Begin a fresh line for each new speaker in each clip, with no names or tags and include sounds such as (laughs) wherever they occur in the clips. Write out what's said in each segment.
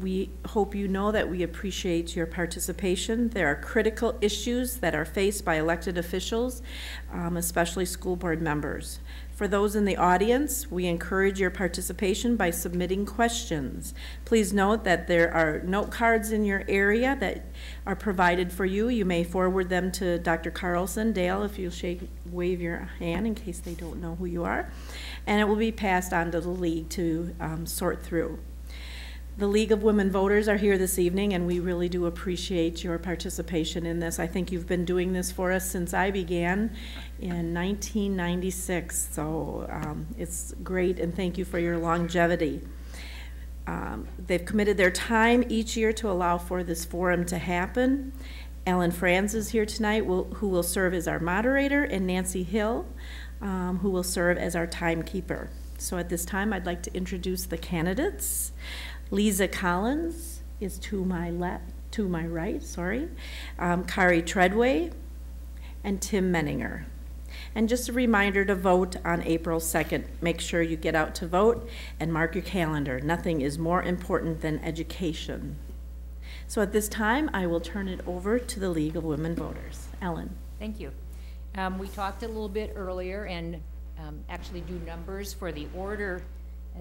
We hope you know that we appreciate your participation. There are critical issues that are faced by elected officials, um, especially school board members. For those in the audience, we encourage your participation by submitting questions. Please note that there are note cards in your area that are provided for you. You may forward them to Dr. Carlson. Dale, if you'll shake, wave your hand in case they don't know who you are. And it will be passed on to the league to um, sort through. The League of Women Voters are here this evening, and we really do appreciate your participation in this. I think you've been doing this for us since I began in 1996, so um, it's great, and thank you for your longevity. Um, they've committed their time each year to allow for this forum to happen. Ellen Franz is here tonight, will, who will serve as our moderator, and Nancy Hill, um, who will serve as our timekeeper. So at this time, I'd like to introduce the candidates. Lisa Collins is to my left, to my right, sorry. Um, Kari Treadway and Tim Menninger. And just a reminder to vote on April 2nd. Make sure you get out to vote and mark your calendar. Nothing is more important than education. So at this time, I will turn it over to the League of Women Voters. Ellen.
Thank you. Um, we talked a little bit earlier and um, actually do numbers for the order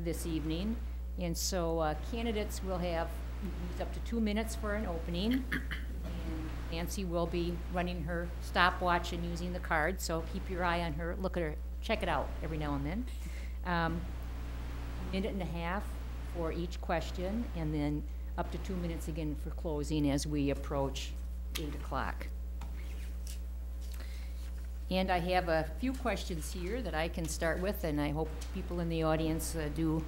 this evening. And so uh, candidates will have up to two minutes for an opening. And Nancy will be running her stopwatch and using the card, so keep your eye on her, look at her, check it out every now and then. Um, minute and a half for each question, and then up to two minutes again for closing as we approach eight o'clock. And I have a few questions here that I can start with, and I hope people in the audience uh, do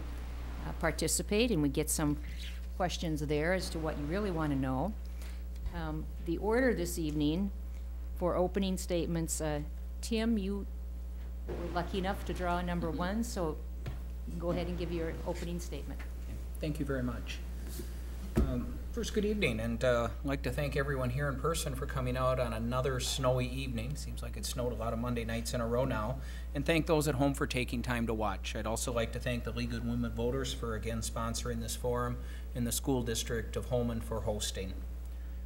uh, participate and we get some questions there as to what you really want to know. Um, the order this evening for opening statements, uh, Tim, you were lucky enough to draw number one, so go ahead and give your opening statement.
Thank you very much. Um, First, good evening, and uh, I'd like to thank everyone here in person for coming out on another snowy evening. Seems like it snowed a lot of Monday nights in a row now. And thank those at home for taking time to watch. I'd also like to thank the League of Women Voters for again sponsoring this forum and the School District of Holmen for hosting.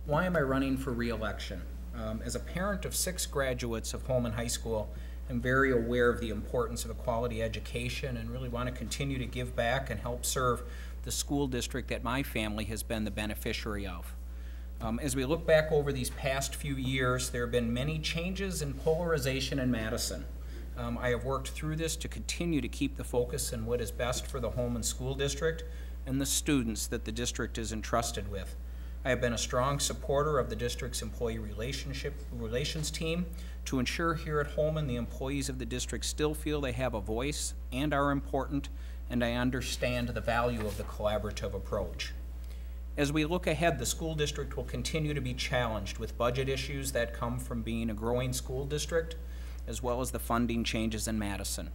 Why am I running for re-election? Um, as a parent of six graduates of Holmen High School, I'm very aware of the importance of a quality education and really want to continue to give back and help serve the school district that my family has been the beneficiary of. Um, as we look back over these past few years, there have been many changes in polarization in Madison. Um, I have worked through this to continue to keep the focus on what is best for the Holmen School District and the students that the district is entrusted with. I have been a strong supporter of the district's employee relationship relations team to ensure here at Holmen the employees of the district still feel they have a voice and are important and I understand the value of the collaborative approach. As we look ahead, the school district will continue to be challenged with budget issues that come from being a growing school district, as well as the funding changes in Madison.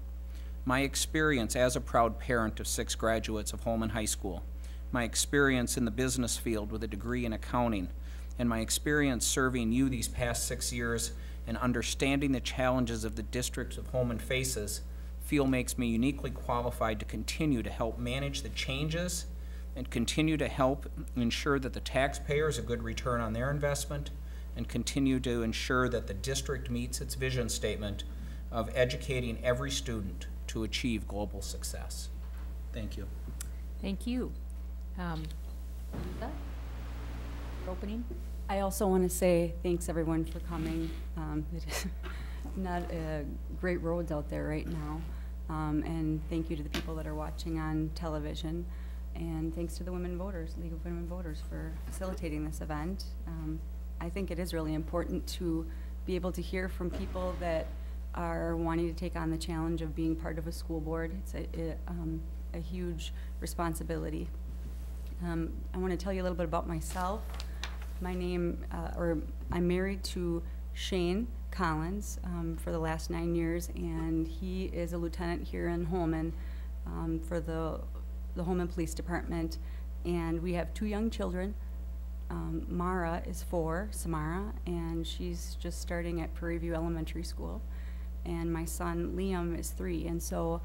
My experience as a proud parent of six graduates of Holmen High School, my experience in the business field with a degree in accounting, and my experience serving you these past six years and understanding the challenges of the district of Holmen faces feel makes me uniquely qualified to continue to help manage the changes and continue to help ensure that the taxpayers a good return on their investment and continue to ensure that the district meets its vision statement of educating every student to achieve global success. Thank you.
Thank you. Um, opening?
I also want to say thanks everyone for coming. Um, (laughs) it is not uh, great roads out there right now. Um, and thank you to the people that are watching on television. And thanks to the Women Voters, League of Women Voters, for facilitating this event. Um, I think it is really important to be able to hear from people that are wanting to take on the challenge of being part of a school board. It's a, um, a huge responsibility. Um, I want to tell you a little bit about myself. My name, uh, or I'm married to Shane, Collins um, for the last nine years, and he is a lieutenant here in Holmen um, for the, the Holmen Police Department. And we have two young children. Um, Mara is four, Samara, and she's just starting at Prairie View Elementary School. And my son Liam is three. And so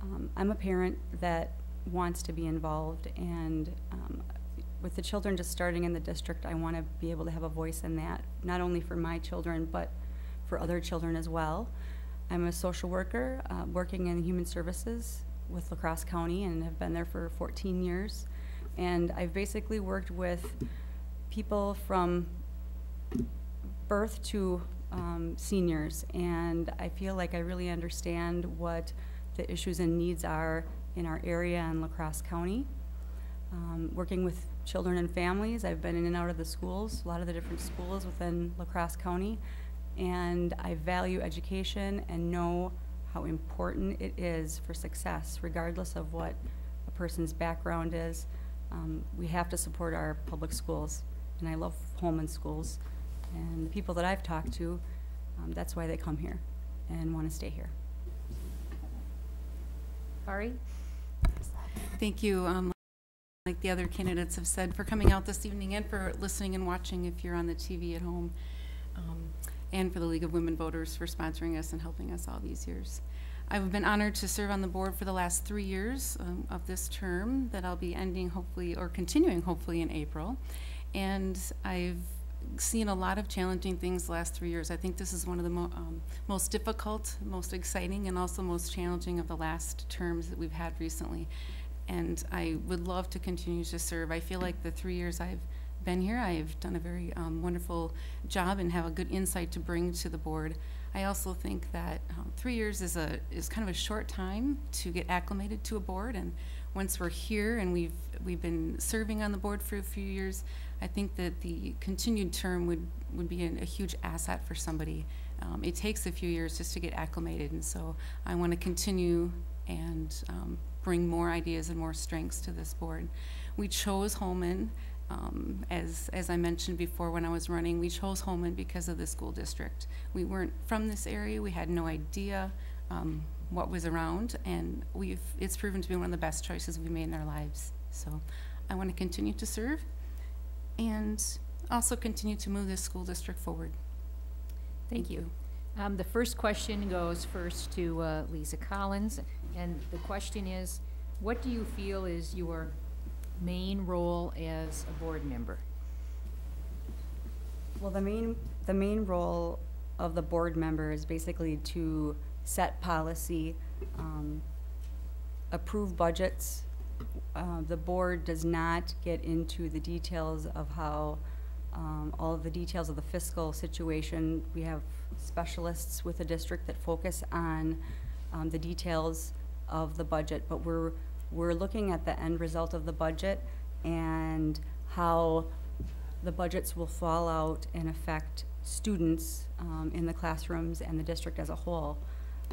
um, I'm a parent that wants to be involved and um, with the children just starting in the district, I want to be able to have a voice in that, not only for my children, but for other children as well. I'm a social worker, uh, working in human services with La Crosse County and have been there for 14 years. And I've basically worked with people from birth to um, seniors, and I feel like I really understand what the issues and needs are in our area in La Crosse County. Um, working with children and families, I've been in and out of the schools, a lot of the different schools within La Crosse County, and I value education and know how important it is for success, regardless of what a person's background is. Um, we have to support our public schools, and I love Holmen schools. And the people that I've talked to, um, that's why they come here and want to stay here.
Kari?
Thank you, um, like the other candidates have said, for coming out this evening and for listening and watching if you're on the TV at home. Um, and for the League of Women Voters for sponsoring us and helping us all these years. I've been honored to serve on the board for the last three years um, of this term that I'll be ending hopefully, or continuing hopefully in April. And I've seen a lot of challenging things the last three years. I think this is one of the mo- um, most difficult, most exciting, and also most challenging of the last terms that we've had recently. And I would love to continue to serve. I feel like the three years I've been here, I've done a very um, wonderful job and have a good insight to bring to the board. I also think that um, three years is a is kind of a short time to get acclimated to a board, and once we're here and we've we've been serving on the board for a few years, I think that the continued term would would be an, a huge asset for somebody. Um, it takes a few years just to get acclimated, and so I want to continue and um, bring more ideas and more strengths to this board. We chose Holmen. Um, as, as I mentioned before when I was running, we chose Holmen because of the school district. We weren't from this area. We had no idea um, what was around, and we've, it's proven to be one of the best choices we've made in our lives. So I want to continue to serve and also continue to move this school district forward. Thank you.
Um, the first question goes first to, uh, Lisa Collins, and the question is, what do you feel is your main role as a board member?
Well, the main, the main role of the board member is basically to set policy, um, approve budgets. Uh, the board does not get into the details of how, um, all of the details of the fiscal situation. We have specialists with the district that focus on, um, the details of the budget, but we're, we're looking at the end result of the budget and how the budgets will fall out and affect students um, in the classrooms and the district as a whole.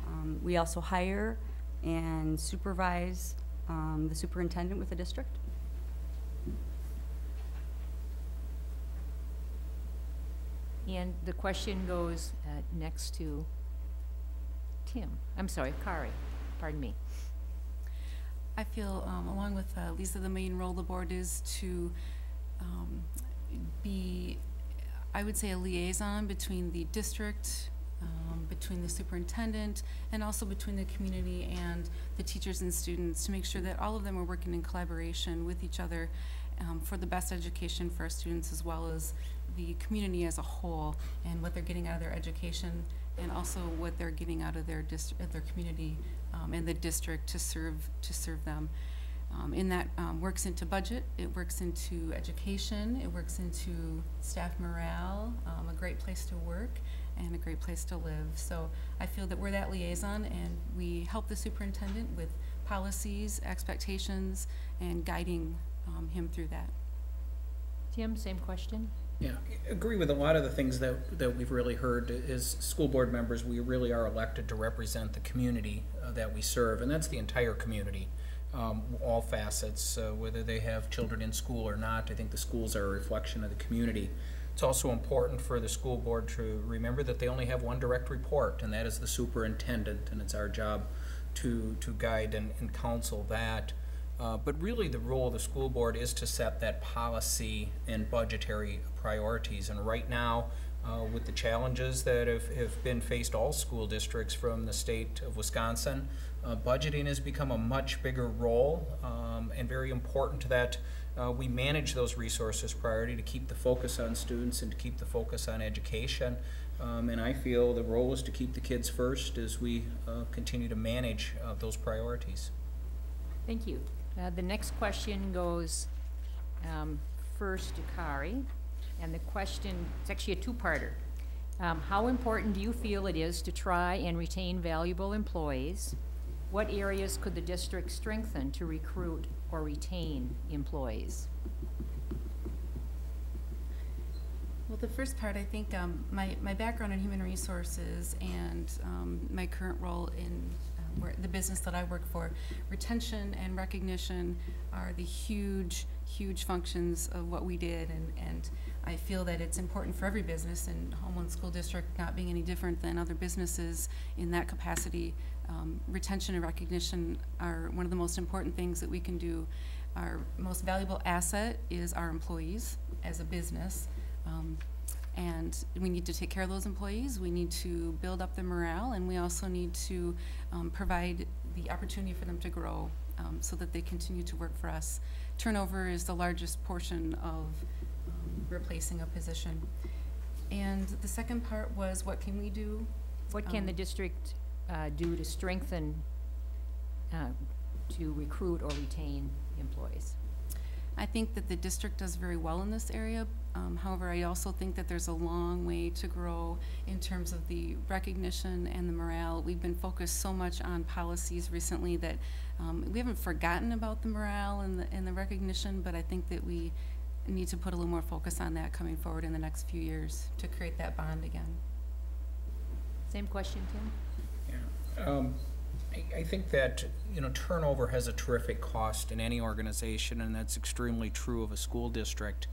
Um, we also hire and supervise um, the superintendent with the district.
And the question goes uh, next to Tim. I'm sorry, Kari. Pardon me.
I feel, um, along with uh, Lisa, the main role of the board is to um, be, I would say, a liaison between the district, um, between the superintendent, and also between the community and the teachers and students to make sure that all of them are working in collaboration with each other um, for the best education for our students as well as the community as a whole and what they're getting out of their education and also what they're getting out of their district, their community um, and the district to serve to serve them. Um, and that um, works into budget, it works into education, it works into staff morale, um, a great place to work, and a great place to live. So I feel that we're that liaison, and we help the superintendent with policies, expectations, and guiding um, him through that.
Tim, same question?
Yeah, I agree with a lot of the things that, that we've really heard. As school board members, we really are elected to represent the community uh, that we serve, and that's the entire community, um, all facets, uh, whether they have children in school or not. I think the schools are a reflection of the community. It's also important for the school board to remember that they only have one direct report, and that is the superintendent, and it's our job to, to guide and, and counsel that. Uh, but really, the role of the school board is to set that policy and budgetary priorities. And right now, uh, with the challenges that have, have been faced all school districts from the state of Wisconsin, uh, budgeting has become a much bigger role um, and very important that uh, we manage those resources priority to keep the focus on students and to keep the focus on education. Um, and I feel the role is to keep the kids first as we uh, continue to manage those priorities.
Thank you. Uh, The next question goes um, first to Kari, and the question, it's actually a two-parter. Um, How important do you feel it is to try and retain valuable employees? What areas could the district strengthen to recruit or retain employees?
Well, the first part, I think, um, my, my background in human resources and, um, my current role in, the business that I work for, retention and recognition are the huge, huge functions of what we did, and, and I feel that it's important for every business, and Holmen School District not being any different than other businesses in that capacity. Um, retention and recognition are one of the most important things that we can do. Our most valuable asset is our employees as a business. Um, and we need to take care of those employees. We need to build up their morale, and we also need to um, provide the opportunity for them to grow um, so that they continue to work for us. Turnover is the largest portion of um, replacing a position. And the second part was what can we do?
What can the
Um,
district uh, do to strengthen, uh, to recruit or retain employees?
I think that the district does very well in this area. Um, however, I also think that there's a long way to grow in terms of the recognition and the morale. We've been focused so much on policies recently that um, we haven't forgotten about the morale and the, and the recognition, but I think that we need to put a little more focus on that coming forward in the next few years to create that bond again.
Same question, Tim?
Yeah. Um, I, I think that, you know, turnover has a terrific cost in any organization, and that's extremely true of a school district.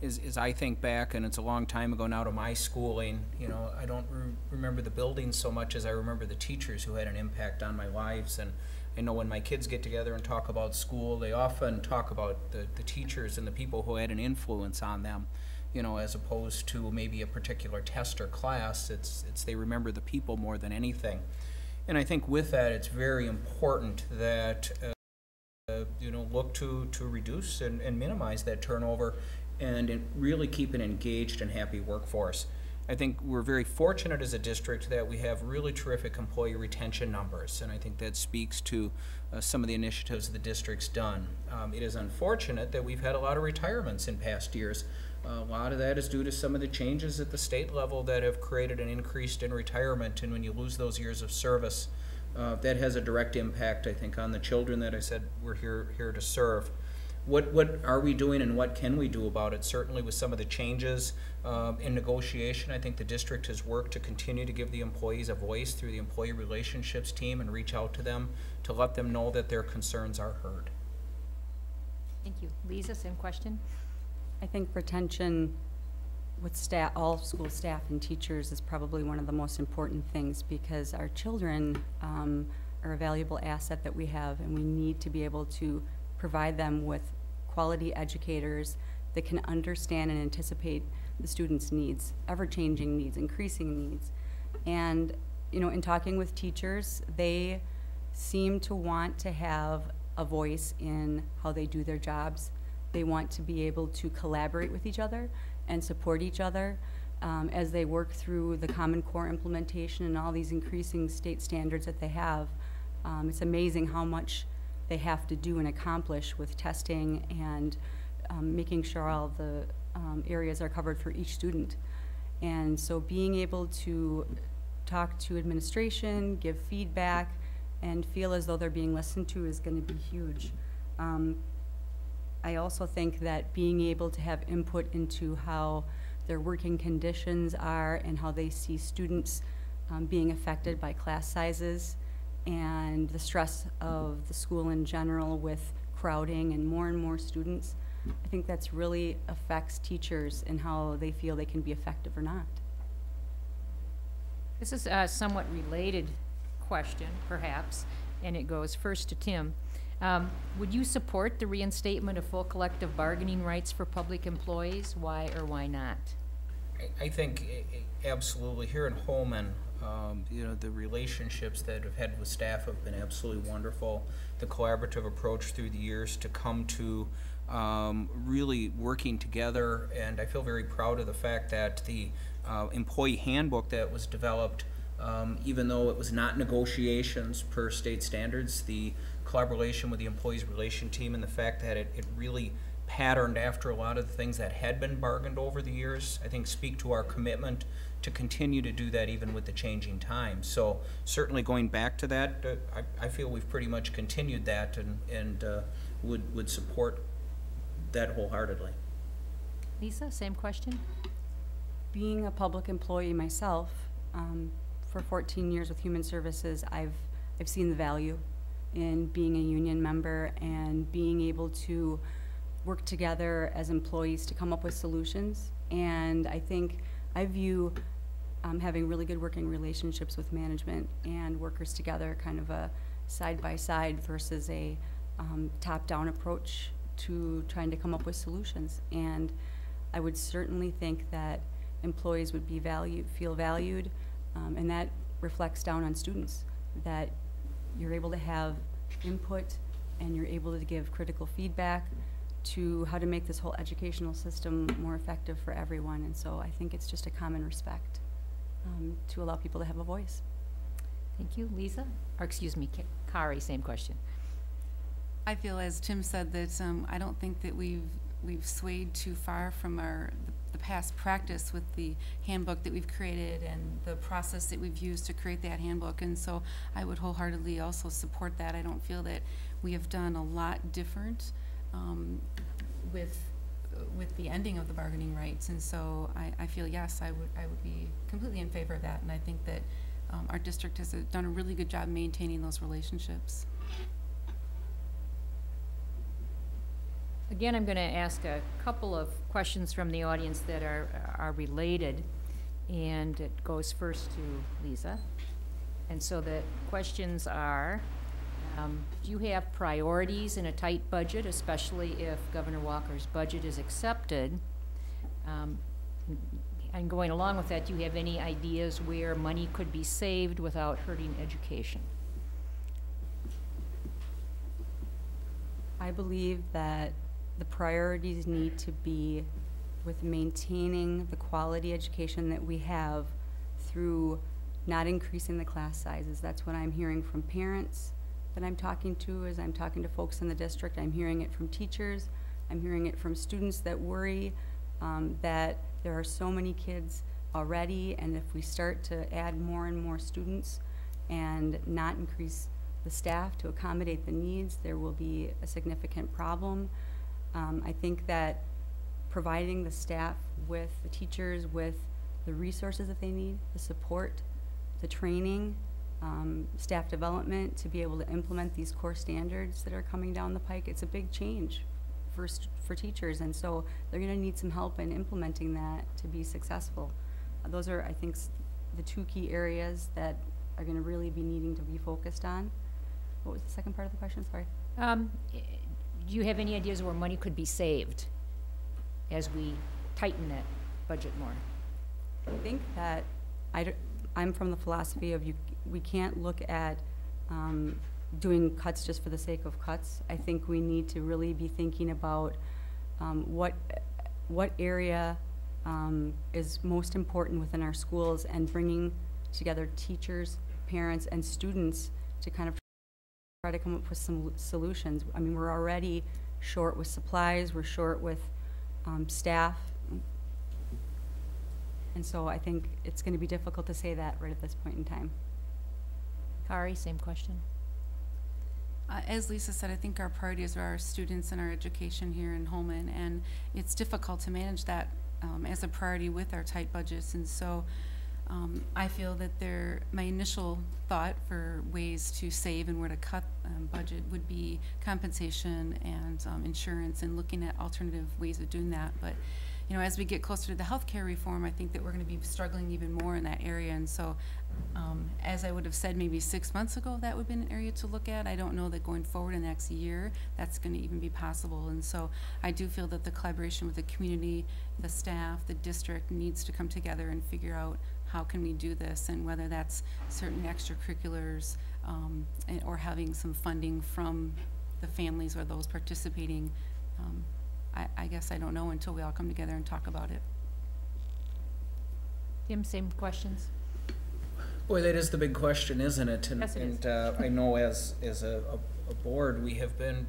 Is, is I think back, and it's a long time ago now to my schooling, you know, I don't re- remember the buildings so much as I remember the teachers who had an impact on my lives. And I know when my kids get together and talk about school, they often talk about the, the teachers and the people who had an influence on them you know, as opposed to maybe a particular test or class. It's, it's they remember the people more than anything. And I think with that, it's very important that, uh, you know, look to, to reduce and, and minimize that turnover and really keep an engaged and happy workforce. I think we're very fortunate as a district that we have really terrific employee retention numbers, and I think that speaks to uh, some of the initiatives the district's done. Um, it is unfortunate that we've had a lot of retirements in past years. a lot of that is due to some of the changes at the state level that have created an increase in retirement, and when you lose those years of service, uh, that has a direct impact, I think, on the children that I said we're here here to serve what what are we doing and what can we do about it? Certainly, with some of the changes um, in negotiation, I think the district has worked to continue to give the employees a voice through the employee relationships team and reach out to them to let them know that their concerns are heard.
Thank you. Lisa, same question?
I think retention with staff, all school staff and teachers is probably one of the most important things because our children um, are a valuable asset that we have and we need to be able to provide them with quality educators that can understand and anticipate the students' needs, ever-changing needs, increasing needs. And, you know, in talking with teachers, they seem to want to have a voice in how they do their jobs. They want to be able to collaborate with each other and support each other um, as they work through the Common Core implementation and all these increasing state standards that they have. Um, it's amazing how much they have to do and accomplish with testing and um, making sure all the um, areas are covered for each student. And so being able to talk to administration, give feedback, and feel as though they're being listened to is going to be huge. Um, I also think that being able to have input into how their working conditions are and how they see students um, being affected by class sizes and the stress of the school in general with crowding and more and more students. I think that's really affects teachers and how they feel they can be effective or not.
This is a somewhat related question, perhaps, and it goes first to Tim. Um, Would you support the reinstatement of full collective bargaining rights for public employees? Why or why not?
I, I think i- i- absolutely here in Holmen, Um, you know, the relationships that I've had with staff have been absolutely wonderful. The collaborative approach through the years to come to um, really working together, and I feel very proud of the fact that the uh, employee handbook that was developed, um, even though it was not negotiations per state standards, the collaboration with the employees relation team and the fact that it, it really patterned after a lot of the things that had been bargained over the years, I think speak to our commitment to continue to do that even with the changing times. So certainly going back to that, uh, I, I feel we've pretty much continued that and, and uh, would, would support that wholeheartedly.
Lisa, same question?
Being a public employee myself, um, for 14 years with Human Services, I've, I've seen the value in being a union member and being able to work together as employees to come up with solutions. And I think I view um, having really good working relationships with management and workers together, kind of a side by side versus a um, top down approach to trying to come up with solutions. And I would certainly think that employees would be valued, feel valued, um, and that reflects down on students. That you're able to have input and you're able to give critical feedback to how to make this whole educational system more effective for everyone. And so I think it's just a common respect um, to allow people to have a voice.
Thank you. Lisa? Or excuse me, Ka- Kari, same question.
I feel, as Tim said, that um, I don't think that we've, we've swayed too far from our, the past practice with the handbook that we've created and the process that we've used to create that handbook. And so I would wholeheartedly also support that. I don't feel that we have done a lot different um, with, with the ending of the bargaining rights. And so I, I feel, yes, I would, I would be completely in favor of that. And I think that um, our district has done a really good job maintaining those relationships.
Again, I'm going to ask a couple of questions from the audience that are, are related, and it goes first to Lisa. And so the questions are, um, do you have priorities in a tight budget, especially if Governor Walker's budget is accepted? Um, And going along with that, do you have any ideas where money could be saved without hurting education?
I believe that the priorities need to be with maintaining the quality education that we have through not increasing the class sizes. That's what I'm hearing from parents that I'm talking to, as I'm talking to folks in the district. I'm hearing it from teachers. I'm hearing it from students that worry um, that there are so many kids already, and if we start to add more and more students and not increase the staff to accommodate the needs, there will be a significant problem. Um, I think that providing the staff with, the teachers with the resources that they need, the support, the training, um, staff development to be able to implement these core standards that are coming down the pike, it's a big change for, for teachers. And so they're gonna need some help in implementing that to be successful. Uh, Those are, I think, the two key areas that are gonna really be needing to be focused on. What was the second part of the question? Sorry.
Um, eh, Do you have any ideas where money could be saved as we tighten that budget more?
I think that I, I, am from the philosophy of you, we can't look at um, doing cuts just for the sake of cuts. I think we need to really be thinking about um, what, what area um, is most important within our schools and bringing together teachers, parents, and students to kind of try to come up with some solutions. I mean, we're already short with supplies, we're short with um, staff. And so I think it's going to be difficult to say that right at this point in time.
Kari, same question.
Uh, As Lisa said, I think our priorities are our students and our education here in Holmen, and it's difficult to manage that um, as a priority with our tight budgets. And so um, I feel that there, my initial thought for ways to save and where to cut um, budget would be compensation and um, insurance and looking at alternative ways of doing that. But, you know, as we get closer to the healthcare reform, I think that we're going to be struggling even more in that area. And so, um, as I would have said maybe six months ago, that would be an area to look at. I don't know that going forward in the next year, that's going to even be possible. And so, I do feel that the collaboration with the community, the staff, the district needs to come together and figure out how can we do this, and whether that's certain extracurriculars, um, or having some funding from the families or those participating. Um, I, I guess I don't know until we all come together and talk about it.
Tim, same questions?
Boy, that is the big question, isn't it? And-
Yes, it is.
And uh, I know as, as a, a a board, we have been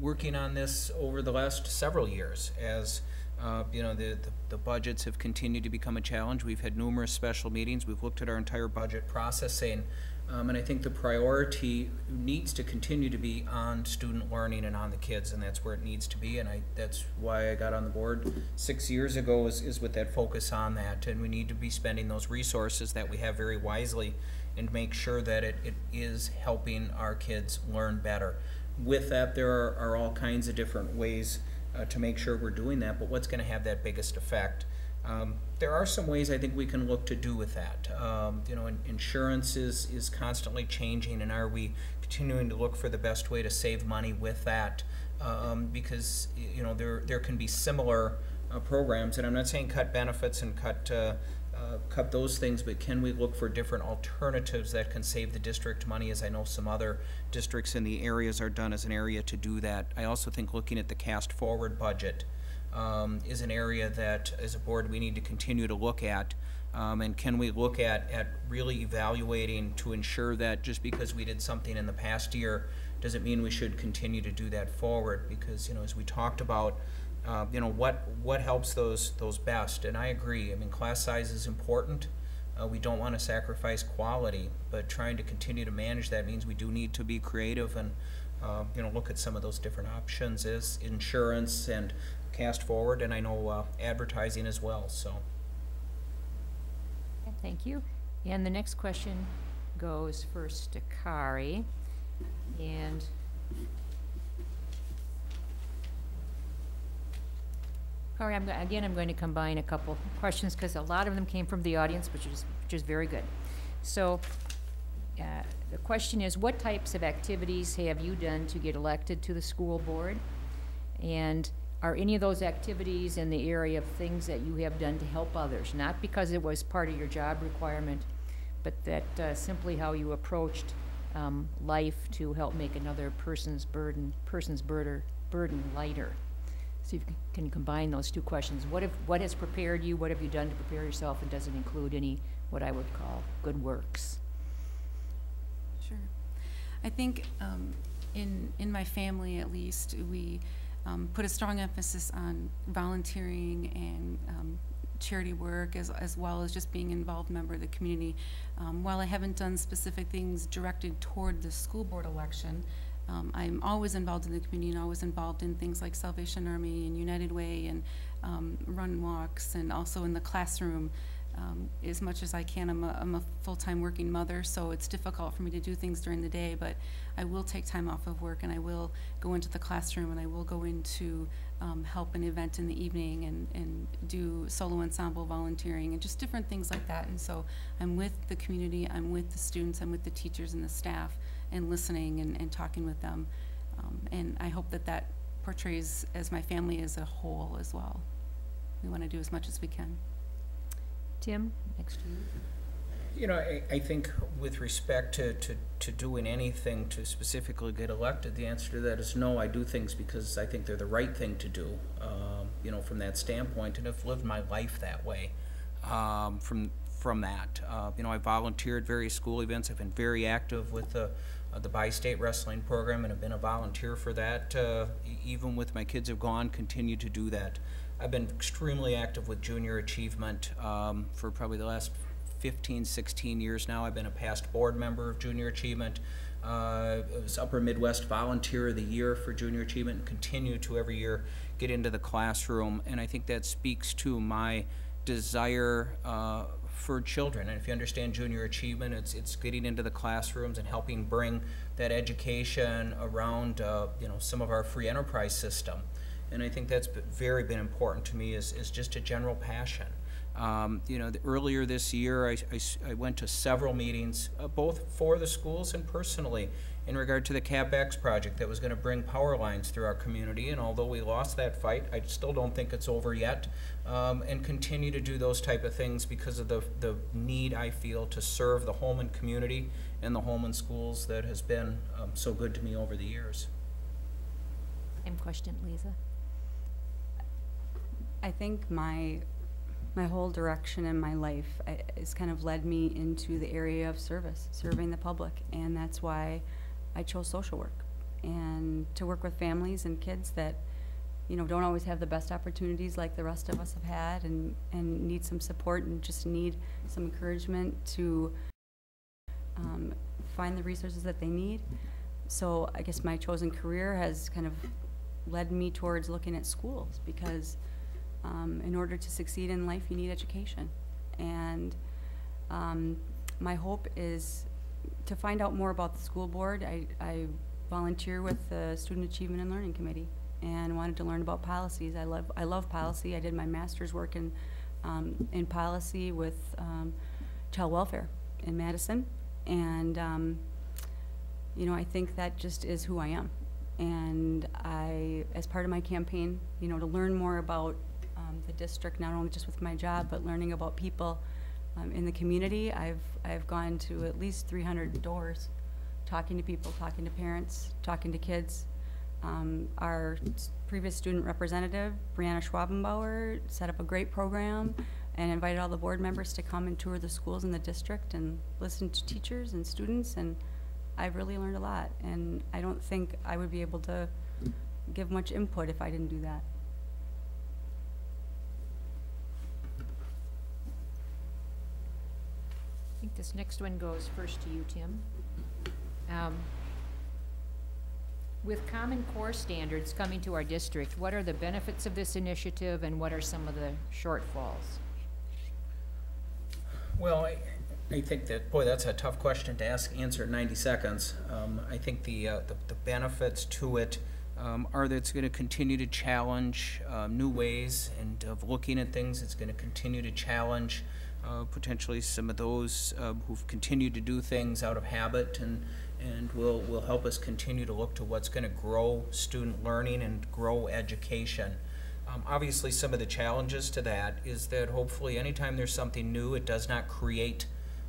working on this over the last several years as, uh, you know, the, the- the budgets have continued to become a challenge. We've had numerous special meetings. We've looked at our entire budget processing. Um, and I think the priority needs to continue to be on student learning and on the kids, and that's where it needs to be. And I, that's why I got on the board six years ago is, is with that focus on that. And we need to be spending those resources that we have very wisely and make sure that it, it is helping our kids learn better. With that, there are, are all kinds of different ways uh, to make sure we're doing that, but what's gonna have that biggest effect? Um, there are some ways I think we can look to do with that. Um, you know, in- insurance is, is constantly changing, and are we continuing to look for the best way to save money with that? Um, because, you know, there, there can be similar uh, programs, and I'm not saying cut benefits and cut, uh, uh, cut those things, but can we look for different alternatives that can save the district money, as I know some other districts in the areas are done as an area to do that. I also think looking at the cast forward budget, um, is an area that, as a board, we need to continue to look at. Um, and can we look at, at really evaluating to ensure that just because we did something in the past year, doesn't mean we should continue to do that forward? Because, you know, as we talked about, uh, you know, what, what helps those, those best? And I agree, I mean, class size is important. Uh, we don't want to sacrifice quality, but trying to continue to manage that means we do need to be creative and, uh, you know, look at some of those different options is insurance and cast forward, and I know uh, advertising as well, so.
Thank you. And the next question goes first to Kari. And Kari, I'm, again, I'm going to combine a couple questions because a lot of them came from the audience, which is, which is very good. So, uh, the question is, what types of activities have you done to get elected to the school board? And are any of those activities in the area of things that you have done to help others? Not because it was part of your job requirement, but that uh, simply how you approached um, life to help make another person's burden, person's burden, burden lighter. So you can combine those two questions. What have, what has prepared you? What have you done to prepare yourself? And does it include any, what I would call, good works?
Sure. I think um, in, in my family, at least, we um, put a strong emphasis on volunteering and um, charity work as, as well as just being involved member of the community. Um, While I haven't done specific things directed toward the school board election, um, I'm always involved in the community and always involved in things like Salvation Army and United Way and um, run walks and also in the classroom um, as much as I can. I'm a, I'm a full-time working mother, so it's difficult for me to do things during the day, but I will take time off of work and I will go into the classroom and I will go into um, help an event in the evening and, and do solo ensemble volunteering and just different things like that. And so I'm with the community, I'm with the students, I'm with the teachers and the staff and listening and, and talking with them. Um, and I hope that that portrays as my family as a whole as well. We want to do as much as we can.
Tim, next to you.
You know, I, I think with respect to, to, to doing anything to specifically get elected, the answer to that is no. I do things because I think they're the right thing to do, um, you know, from that standpoint, and have lived my life that way um, from, from that. Uh, you know, I volunteered various school events. I've been very active with the, uh, the bi-state wrestling program and have been a volunteer for that. Uh, even with my kids have gone, continue to do that. I've been extremely active with junior achievement um, for probably the last 15, 16 years now. I've been a past board member of Junior Achievement. Uh, was Upper Midwest Volunteer of the Year for Junior Achievement and continue to every year get into the classroom. And I think that speaks to my desire uh, for children. And if you understand Junior Achievement, it's, it's getting into the classrooms and helping bring that education around, uh, you know, some of our free enterprise system. And I think that's very been important to me is, is just a general passion. Um, You know, the- earlier this year, I went to several meetings, uh, both for the schools and personally, in regard to the CapX project that was gonna bring power lines through our community, and although we lost that fight, I still don't think it's over yet. Um, and continue to do those type of things because of the, the need I feel to serve the Holmen community and the Holmen schools that has been, um, so good to me over the years.
Same question, Lisa?
I think my, my whole direction in my life has kind of led me into the area of service, serving the public. And that's why I chose social work. And to work with families and kids that, you know, don't always have the best opportunities like the rest of us have had and, and need some support and just need some encouragement to um, find the resources that they need. So I guess my chosen career has kind of led me towards looking at schools because um, in order to succeed in life, you need education. And um, my hope is to find out more about the school board. I, I volunteer with the Student Achievement and Learning Committee and wanted to learn about policies. I love, I love policy. I did my master's work in, um, in policy with um, child welfare in Madison. And, um, you know, I think that just is who I am. And I, as part of my campaign, you know, to learn more about um, the district, not only just with my job, but learning about people um, in the community, I've, I've gone to at least 300 doors, talking to people, talking to parents, talking to kids. Um, our previous student representative, Brianna Schwabenbauer, set up a great program and invited all the board members to come and tour the schools in the district and listen to teachers and students, and I've really learned a lot. And I don't think I would be able to give much input if I didn't do that.
I think this next one goes first to you, Tim. Um, With Common Core standards coming to our district, what are the benefits of this initiative and what are some of the shortfalls?
Well, I, I think that, boy, that's a tough question to ask, answer in ninety seconds. Um, I think the, uh, the, the benefits to it, um, are that it's gonna continue to challenge, um, new ways and of looking at things. It's gonna continue to challenge, uh, potentially some of those, uh, who've continued to do things out of habit and, and will, will help us continue to look to what's gonna grow student learning and grow education. Um, obviously, some of the challenges to that is that hopefully anytime there's something new, it does not create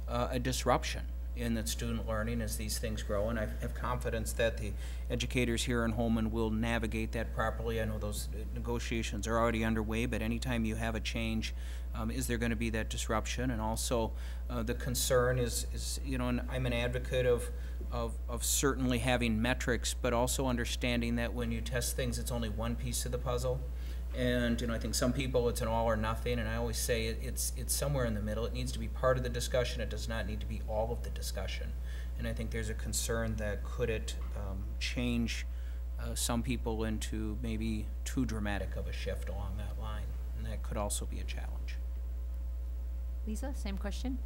uh, a disruption in the student learning as these things grow. And I have confidence that the educators here in Holmen will navigate that properly. I know those uh, negotiations are already underway, but anytime you have a change, um, is there going to be that disruption? And also, uh, the concern is, is, you know, and I'm an advocate of, of, of certainly having metrics, but also understanding that when you test things, it's only one piece of the puzzle. And, you know, I think some people, it's an all or nothing, and I always say it, it's, it's somewhere in the middle. It needs to be part of the discussion, it does not need to be all of the discussion. And I think there's a concern that could it, um, change, uh, some people into maybe too dramatic of a shift along that line, and that could also be a challenge.
Lisa, same question?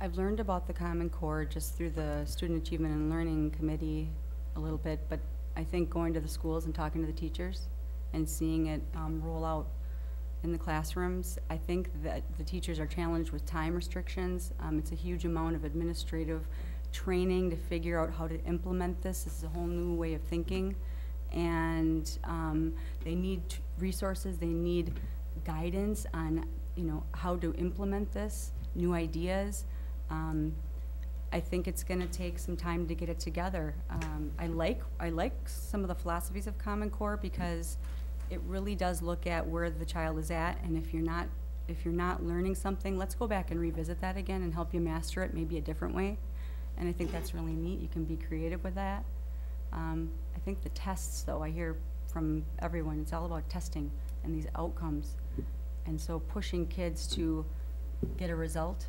I've learned about the Common Core just through the Student Achievement and Learning Committee a little bit, but I think going to the schools and talking to the teachers and seeing it um, roll out in the classrooms, I think that the teachers are challenged with time restrictions. Um, It's a huge amount of administrative training to figure out how to implement this. This is a whole new way of thinking. And um, they need resources, they need guidance on, you know, how to implement this, new ideas. Um, I think it's gonna take some time to get it together. Um, I like, I like some of the philosophies of Common Core because it really does look at where the child is at, and if you're not, if you're not learning something, let's go back and revisit that again and help you master it, maybe a different way. And I think that's really neat, you can be creative with that. Um, I think the tests, though, I hear from everyone, it's all about testing and these outcomes. And so pushing kids to get a result,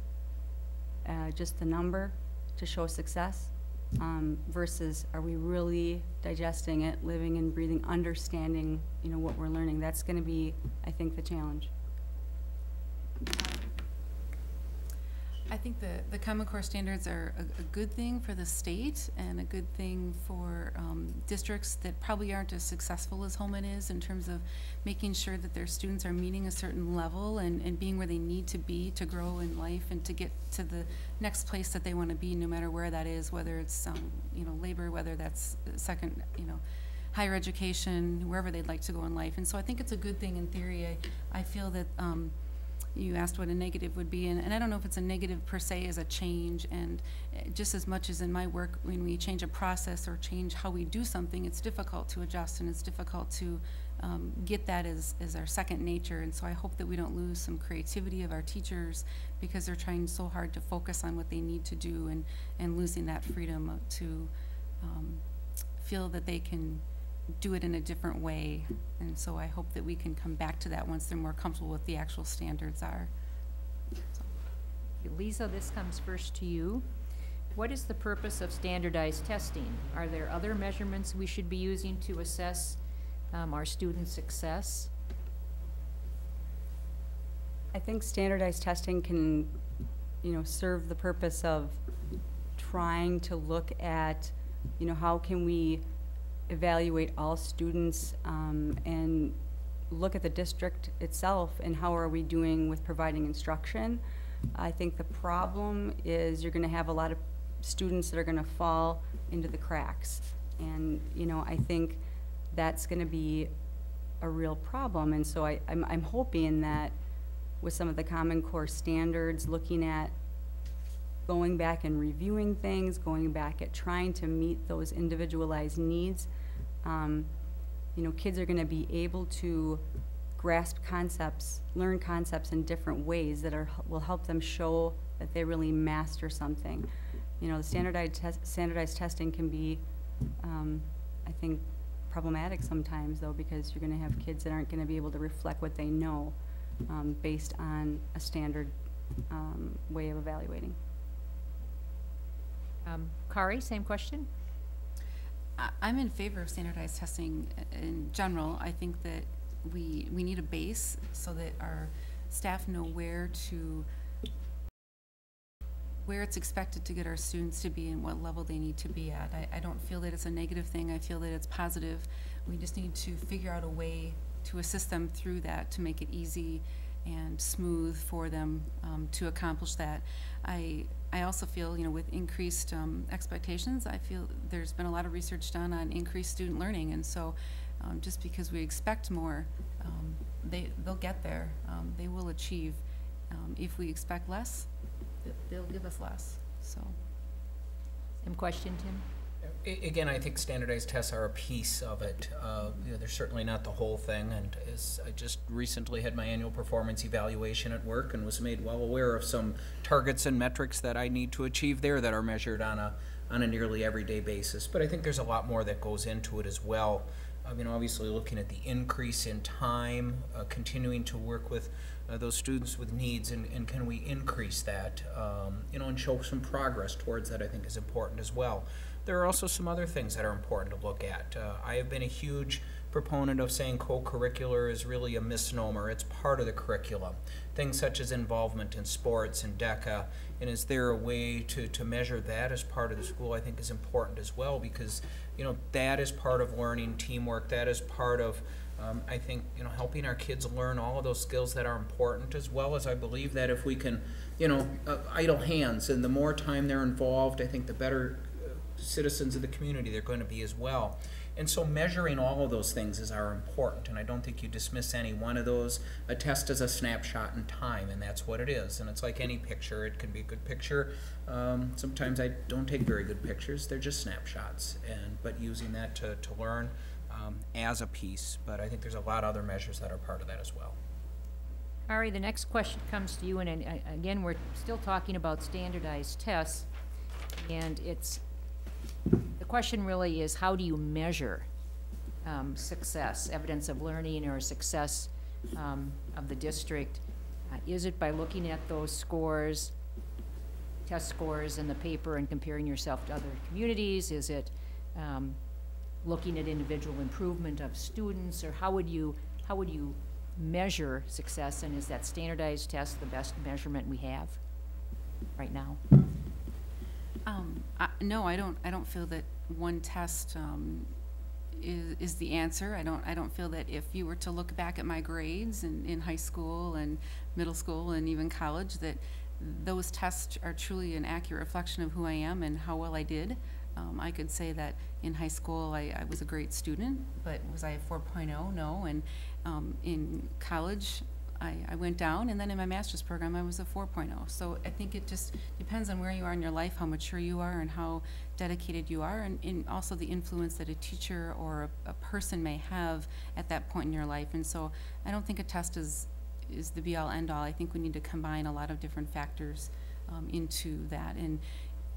uh, just the number to show success, um, versus are we really digesting it, living and breathing, understanding, you know, what we're learning? That's gonna be, I think, the challenge.
I think the, the Common Core standards are a, a good thing for the state and a good thing for um, districts that probably aren't as successful as Holmen is in terms of making sure that their students are meeting a certain level and, and being where they need to be to grow in life and to get to the next place that they want to be, no matter where that is, whether it's, um, you know, labor, whether that's uh, second, you know, higher education, wherever they'd like to go in life. And so I think it's a good thing in theory. I, I feel that, um, you asked what a negative would be, and, and I don't know if it's a negative per se as a change, and uh, just as much as in my work, when we change a process or change how we do something, it's difficult to adjust and it's difficult to um, get that as, as our second nature, and so I hope that we don't lose some creativity of our teachers because they're trying so hard to focus on what they need to do and, and losing that freedom to um, feel that they can do it in a different way. And so I hope that we can come back to that once they're more comfortable with the actual standards are.
Lisa, this comes first to you. What is the purpose of standardized testing? Are there other measurements we should be using to assess um, our students' success?
I think standardized testing can, you know, serve the purpose of trying to look at, you know, how can we evaluate all students um, and look at the district itself and how are we doing with providing instruction. I think the problem is you're going to have a lot of students that are going to fall into the cracks. And, you know, I think that's going to be a real problem. And so I, I'm, I'm hoping that with some of the Common Core standards, looking at going back and reviewing things, going back at trying to meet those individualized needs, um, you know, kids are going to be able to grasp concepts, learn concepts in different ways that are will help them show that they really master something. You know, the standardized standardized testing can be, um, I think, problematic sometimes though because you're going to have kids that aren't going to be able to reflect what they know um, based on a standard um, way of evaluating.
Um, Kari, same question?
I'm in favor of standardized testing in general. I think that we, we need a base so that our staff know where to, where it's expected to get our students to be and what level they need to be at. I, I don't feel that it's a negative thing. I feel that it's positive. We just need to figure out a way to assist them through that, to make it easy and smooth for them um, to accomplish that. I, I also feel, you know, with increased um, expectations, I feel there's been a lot of research done on increased student learning, and so um, just because we expect more, um, they they'll get there. Um, they will achieve. Um, if we expect less, they'll give us less. So.
Same question, Tim?
Again, I think standardized tests are a piece of it. Uh, you know, they're certainly not the whole thing, and as I just recently had my annual performance evaluation at work and was made well aware of some targets and metrics that I need to achieve there that are measured on a, on a nearly everyday basis. But I think there's a lot more that goes into it as well. I mean, obviously, looking at the increase in time, uh, continuing to work with uh, those students with needs, and, and can we increase that, um, you know, and show some progress towards that, I think is important as well. There are also some other things that are important to look at. Uh, I have been a huge proponent of saying co-curricular is really a misnomer. It's part of the curriculum. Things such as involvement in sports and DECA, and is there a way to, to measure that as part of the school, I think is important as well because, you know, that is part of learning teamwork. That is part of, um, I think, you know, helping our kids learn all of those skills that are important as well as I believe that if we can, you know, uh, idle hands and the more time they're involved, I think the better citizens of the community they're going to be as well. And so measuring all of those things is are important, and I don't think you dismiss any one of those. A test is a snapshot in time, and that's what it is. And it's like any picture; it can be a good picture. Um, sometimes I don't take very good pictures; they're just snapshots. And but using that to to learn um, as a piece. But I think there's a lot of other measures that are part of that as well.
Kari, the next question comes to you, and and, again, we're still talking about standardized tests, and it's, the question really is, how do you measure um, success, evidence of learning or success um, of the district? Uh, Is it by looking at those scores, test scores in the paper and comparing yourself to other communities? Is it um, looking at individual improvement of students, or how would you, how would you measure success, and is that standardized test the best measurement we have? right now?
Um, I, no, I don't, I don't feel that one test, um, is, is the answer. I don't, I don't feel that if you were to look back at my grades in, in high school and middle school and even college, that those tests are truly an accurate reflection of who I am and how well I did. Um, I could say that in high school, I, I was a great student, but was I a 4.0? No. And um, in college, I, I went down, and then in my master's program, I was a 4.0. So I think it just depends on where you are in your life, how mature you are, and how dedicated you are, and, and also the influence that a teacher or a, a person may have at that point in your life. And so I don't think a test is is the be-all, end-all. I think we need to combine a lot of different factors um, into that. And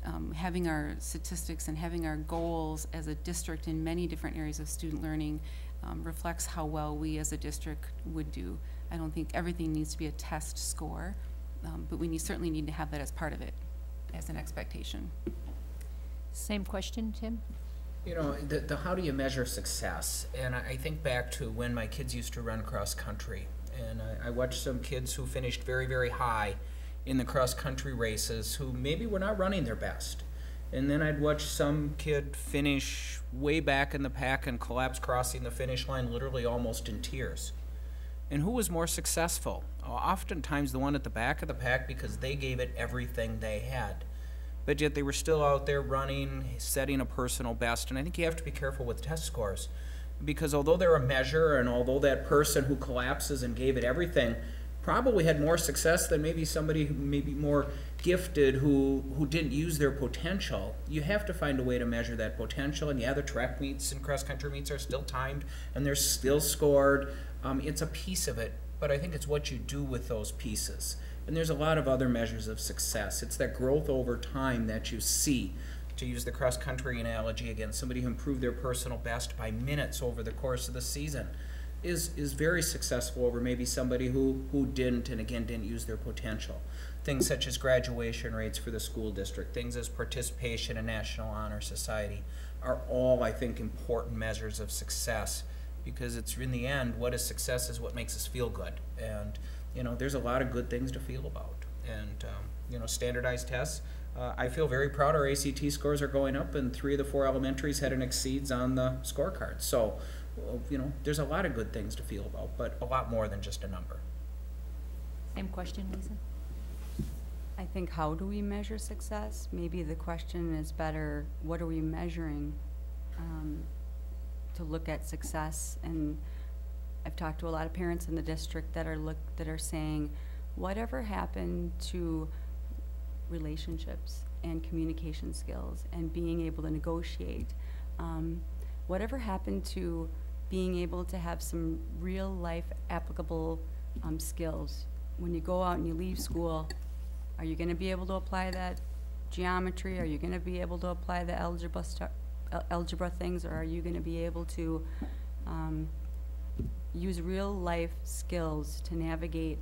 um, having our statistics and having our goals as a district in many different areas of student learning um, reflects how well we as a district would do. I don't think everything needs to be a test score, um, but we need, certainly need to have that as part of it, as an expectation.
Same question, Tim?
You know, the, the how do you measure success? And I, I think back to when my kids used to run cross country, and I, I watched some kids who finished very, very high in the cross country races who maybe were not running their best. And then I'd watch some kid finish way back in the pack and collapse crossing the finish line literally almost in tears. And who was more successful? Oftentimes the one at the back of the pack because they gave it everything they had. But yet they were still out there running, setting a personal best. And I think you have to be careful with test scores because although they're a measure and although that person who collapses and gave it everything probably had more success than maybe somebody who maybe more gifted who who didn't use their potential you have to find a way to measure that potential and yeah the track meets and cross country meets are still timed and they're still scored um, it's a piece of it but i think it's what you do with those pieces. And there's a lot of other measures of success. It's that growth over time that you see. To use the cross country analogy again, somebody who improved their personal best by minutes over the course of the season is, is very successful over maybe somebody who, who didn't and again didn't use their potential. Things such as graduation rates for the school district, things as participation in National Honor Society are all, I think, important measures of success because it's in the end, what is success is what makes us feel good. And, you know, there's a lot of good things to feel about. And, um, you know, standardized tests, uh, I feel very proud our ACT scores are going up, and three of the four elementaries had an exceeds on the scorecard. So, you know, there's a lot of good things to feel about, but a lot more than just a number.
Same question, Lisa?
I think how do we measure success? Maybe the question is better, what are we measuring um, to look at success? And I've talked to a lot of parents in the district that are look, that are saying, whatever happened to relationships and communication skills and being able to negotiate? Um, whatever happened to being able to have some real life applicable um, skills? When you go out and you leave school, are you going to be able to apply that geometry? Are you going to be able to apply the algebra, stu- al- algebra things, or are you going to be able to um, use real life skills to navigate,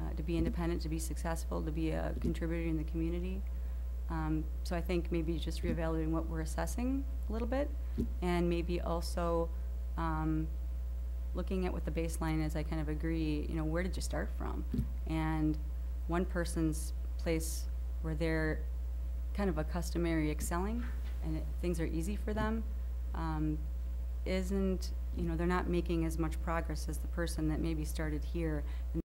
uh, to be independent, to be successful, to be a contributor in the community? Um, so I think maybe just reevaluating what we're assessing a little bit, and maybe also um, looking at what the baseline is. I kind of agree. You know, where did you start from? And one person's place where they're kind of a customary excelling, and it, things are easy for them, um, isn't you know they're not making as much progress as the person that maybe started here. And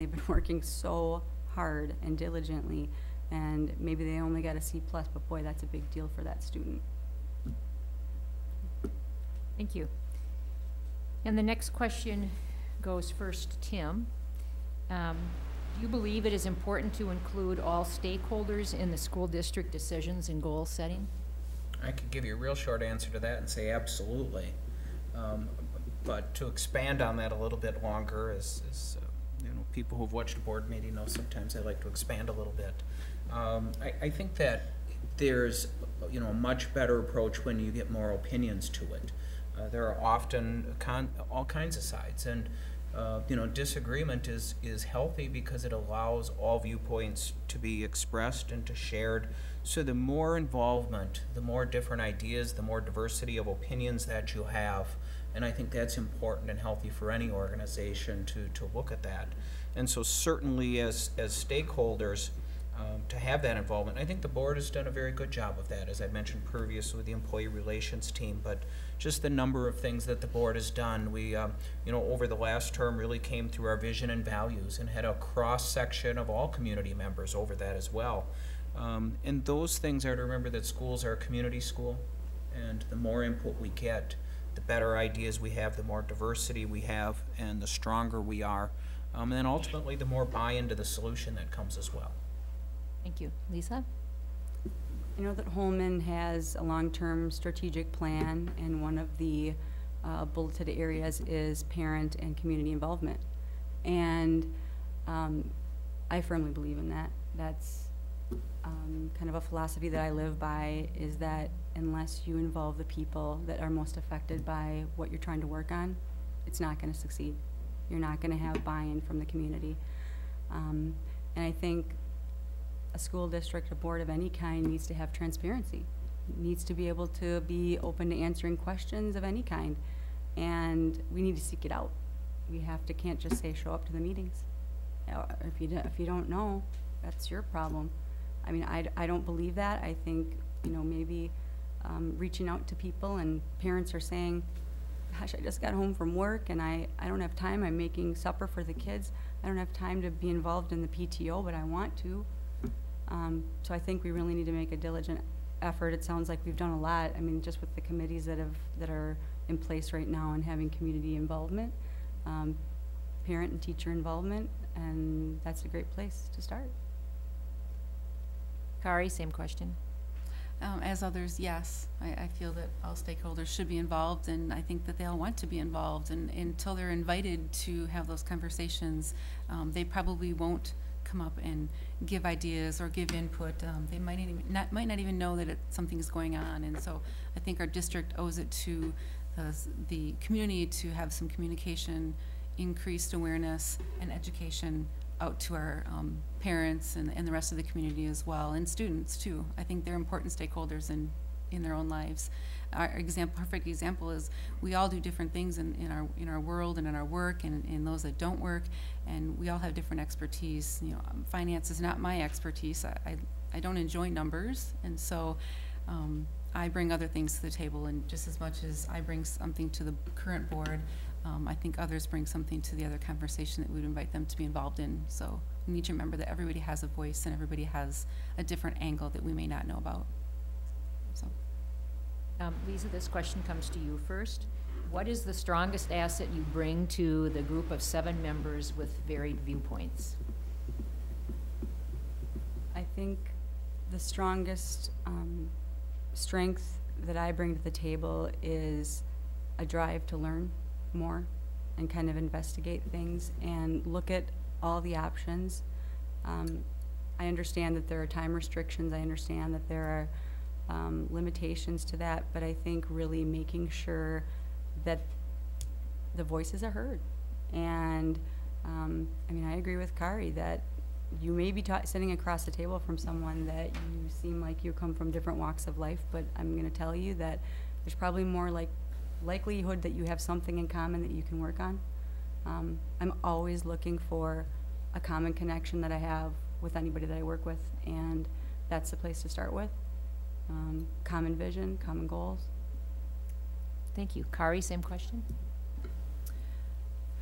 they've been (laughs) working so hard and diligently and maybe they only got a C plus, but boy, that's a big deal for that student.
Thank you. And the next question goes first to Tim. Um, Do you believe it is important to include all stakeholders in the school district decisions and goal setting?
I could give you a real short answer to that and say absolutely. Um, but to expand on that a little bit longer, as, as uh, you know, people who've watched a board meeting know sometimes I like to expand a little bit. Um, I, I think that there's, you know, a much better approach when you get more opinions to it. Uh, there are often all kinds of sides, and uh, you know, disagreement is is healthy because it allows all viewpoints to be expressed and to shared. So the more involvement, the more different ideas, the more diversity of opinions that you have, and I think that's important and healthy for any organization to to look at that. And so certainly as as stakeholders, um, to have that involvement. I think the board has done a very good job of that, as I mentioned previously with the employee relations team. But just the number of things that the board has done, we, um, you know, over the last term really came through our vision and values and had a cross section of all community members over that as well. Um, and those things are to remember that schools are a community school, and the more input we get, the better ideas we have, the more diversity we have, and the stronger we are. Um, and then ultimately, the more buy-in to the solution that comes as well.
Thank you. Lisa?
I know that Holmen has a long-term strategic plan, and one of the uh, bulleted areas is parent and community involvement. And um, I firmly believe in that. That's um, kind of a philosophy that I live by, is that unless you involve the people that are most affected by what you're trying to work on, it's not gonna succeed. You're not gonna have buy-in from the community. Um, And I think a school district, a board of any kind needs to have transparency. Needs to be able to be open to answering questions of any kind. And we need to seek it out. We have to, can't just say, show up to the meetings. If you, don't- if you don't know, that's your problem. I mean, I, I don't believe that. I think, you know, maybe, um, reaching out to people and parents are saying, gosh, I just got home from work and I, I don't have time. I'm making supper for the kids. I don't have time to be involved in the PTO, but I want to. Um, so I think we really need to make a diligent effort. It sounds like we've done a lot. I mean, just with the committees that have, that are in place right now and having community involvement, um, parent and teacher involvement, and that's a great place to start.
Kari, same question.
Um, as others, yes, I, I feel that all stakeholders should be involved, and I think that they all want to be involved, and until they're invited to have those conversations, um, they probably won't come up and give ideas or give input. Um, they might not, might not even know that it, something's going on, and so I think our district owes it to the, the community to have some communication, increased awareness and education out to our um, parents and, and the rest of the community as well, and students too. I think they're important stakeholders in, in their own lives. Our example, perfect example is we all do different things in, in our in our world and in our work and in those that don't work, and we all have different expertise. You know, um, finance is not my expertise. I, I, I don't enjoy numbers, and so um, I bring other things to the table. And just as much as I bring something to the current board, um, I think others bring something to the other conversation that we would invite them to be involved in. So we need to remember that everybody has a voice and everybody has a different angle that we may not know about. So,
Um, Lisa, this question comes to you first. What is the strongest asset you bring to the group of seven members with varied viewpoints?
I think the strongest um, strength that I bring to the table is a drive to learn more and kind of investigate things and look at all the options. Um, I understand that there are time restrictions. I understand that there are um, limitations to that, but I think really making sure that the voices are heard. And um, I mean, I agree with Kari that you may be sitting across the table from someone that you seem like you come from different walks of life, but I'm going to tell you that there's probably more like likelihood that you have something in common that you can work on. Um, I'm always looking for a common connection that I have with anybody that I work with, and that's the place to start with. Um, common vision, common goals.
Thank you. Kari, same question?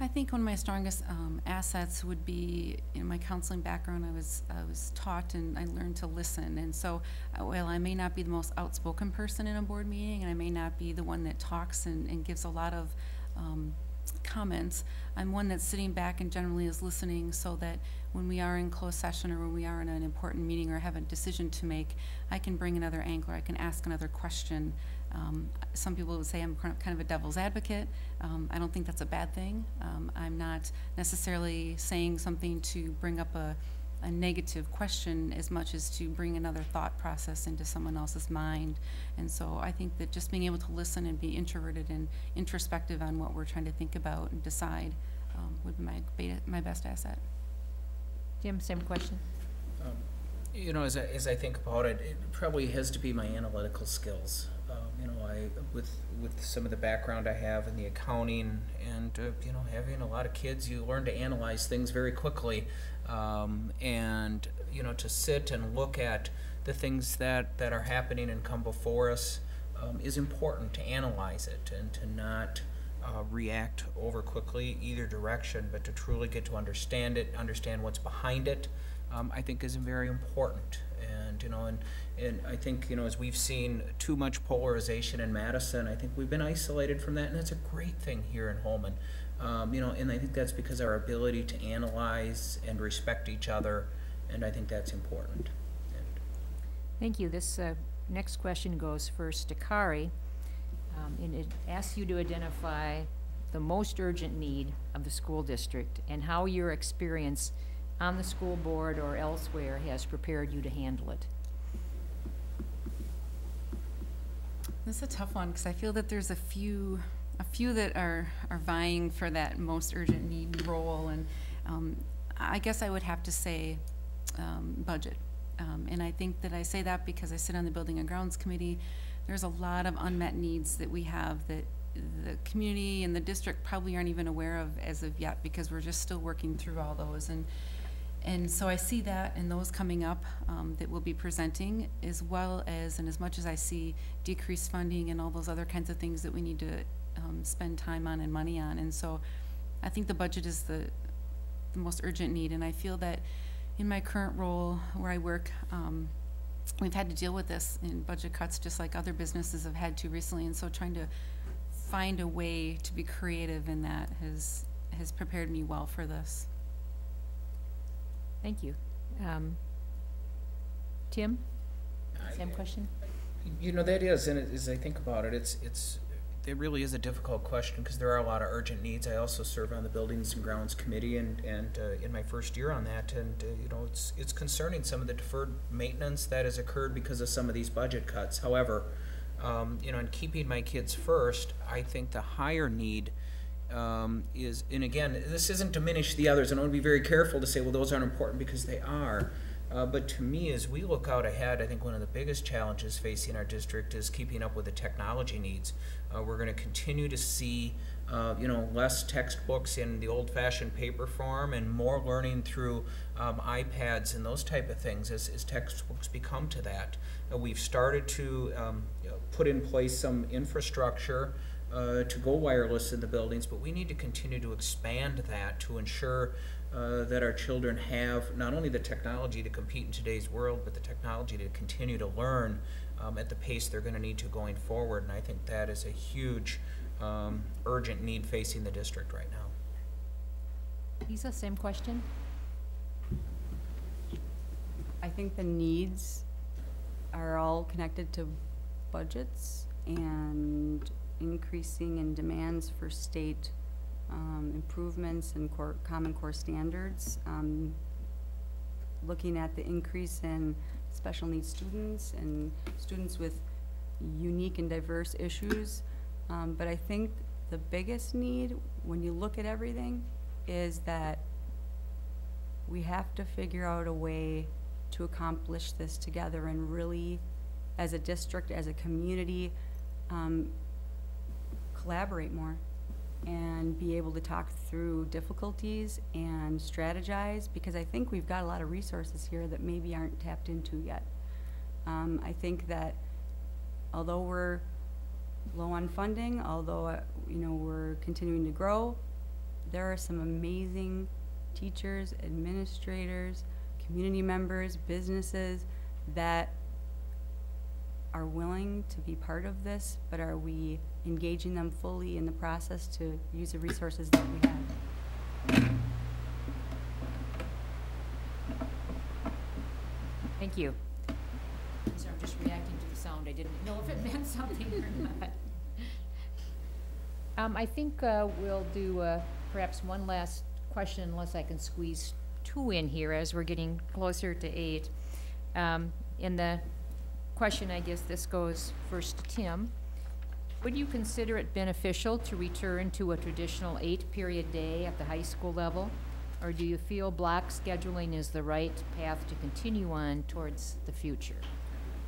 I think one of my strongest um, assets would be in my counseling background. I was I was taught and I learned to listen. And so, uh, while I may not be the most outspoken person in a board meeting, and I may not be the one that talks and, and gives a lot of um, comments, I'm one that's sitting back and generally is listening, so that when we are in closed session or when we are in an important meeting or have a decision to make, I can bring another angle. I can ask another question. Um, some people would say I'm kind of- a devil's advocate. Um, I don't think that's a bad thing. Um, I'm not necessarily saying something to bring up a, a negative question as much as to bring another thought process into someone else's mind. And so I think that just being able to listen and be introverted and introspective on what we're trying to think about and decide um, would be my, beta, my best asset.
Jim, same question?
Um, You know, as I, as I think about it, it probably has to be my analytical skills. Um, you know, I, with, with some of the background I have in the accounting and, uh, you know, having a lot of kids, you learn to analyze things very quickly. Um, and, you know, to sit and look at the things that, that are happening and come before us um, is important to analyze it and to not uh, react over quickly either direction, but to truly get to understand it, understand what's behind it, um, I think is very important. And, you know, and, and I think, you know, as we've seen too much polarization in Madison, I think we've been isolated from that, and that's a great thing here in Holmen. Um, you know, and I think that's because our ability to analyze and respect each other, and I think that's important. And
Thank you. This uh, next question goes first to Kari. Um, And it asks you to identify the most urgent need of the school district and how your experience on the school board or elsewhere has prepared you to handle it.
This is a tough one, because I feel that there's a few, a few that are, are vying for that most urgent need role, and, um, I guess I would have to say, um, budget. Um, and I think that I say that because I sit on the Building and Grounds Committee. There's a lot of unmet needs that we have that the community and the district probably aren't even aware of as of yet, because we're just still working through all those, and, and so I see that and those coming up um, that we'll be presenting, as well as, and as much as I see decreased funding and all those other kinds of things that we need to um, spend time on and money on. And so I think the budget is the, the most urgent need. And I feel that in my current role where I work, um, we've had to deal with this in budget cuts just like other businesses have had to recently. And so trying to find a way to be creative in that has, has prepared me well for this.
Thank you. Um, Tim, same question?
You know, that is, and as I think about it, it's, it's, it really is a difficult question, because there are a lot of urgent needs. I also serve on the Buildings and Grounds Committee, and, and uh, in my first year on that, and, uh, you know, it's, it's concerning some of the deferred maintenance that has occurred because of some of these budget cuts. However, um, you know, in keeping my kids first, I think the higher need um, is, and again, this isn't diminish the others, and I want to be very careful to say, well, those aren't important, because they are. Uh, but to me, as we look out ahead, I think one of the biggest challenges facing our district is keeping up with the technology needs. Uh, we're going to continue to see, uh, you know, less textbooks in the old-fashioned paper form and more learning through um, iPads and those type of things as, as textbooks become to that. Uh, we've started to um, put in place some infrastructure uh, to go wireless in the buildings, but we need to continue to expand that to ensure uh, that our children have not only the technology to compete in today's world, but the technology to continue to learn um, at the pace they're going to need to going forward. And I think that is a huge, um, urgent need facing the district right now.
Lisa, same question?
I think the needs are all connected to budgets and increasing in demands for state um, improvements and core, common core standards. Um, looking at the increase in special needs students and students with unique and diverse issues. Um, but I think the biggest need, when you look at everything, is that we have to figure out a way to accomplish this together and really, as a district, as a community, um, collaborate more and be able to talk through difficulties and strategize, because I think we've got a lot of resources here that maybe aren't tapped into yet. Um, I think that although we're low on funding, although, uh, you know, we're continuing to grow, there are some amazing teachers, administrators, community members, businesses that are willing to be part of this, but are we engaging them fully in the process to use the resources that we have?
Thank you. I'm Sorry, I'm just reacting to the sound. I didn't know if it meant (laughs) something or not. Um, I think, uh, we'll do, uh, perhaps one last question unless I can squeeze two in here as we're getting closer to eight. Um, in the question, I guess this goes first to Tim. Would you consider it beneficial to return to a traditional eight-period day at the high school level? Or do you feel block scheduling is the right path to continue on towards the future?